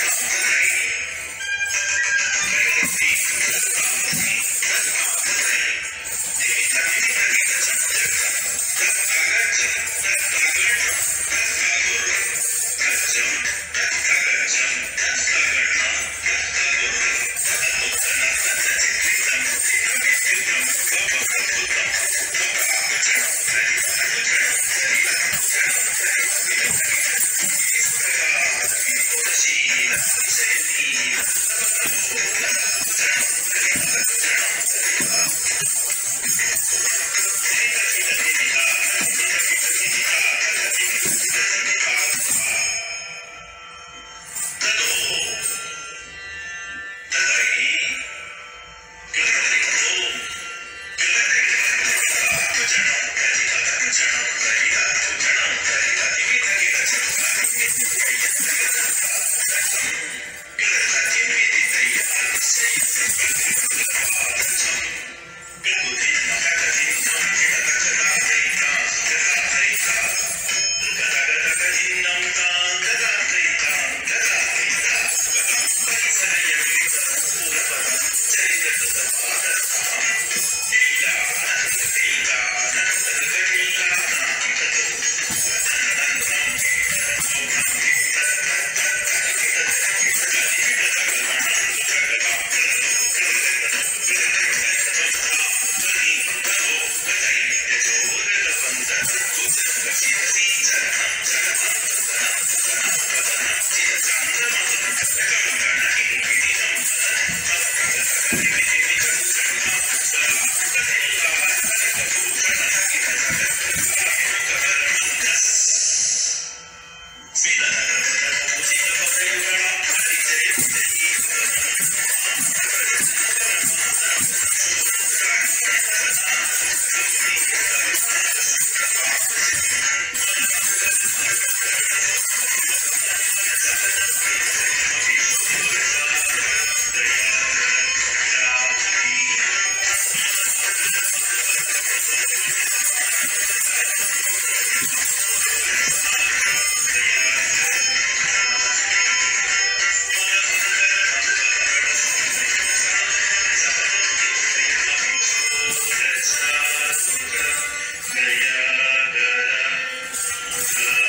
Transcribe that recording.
Yeah. Thank you. 这个这个这个这个这个这个这个这个这 Yeah.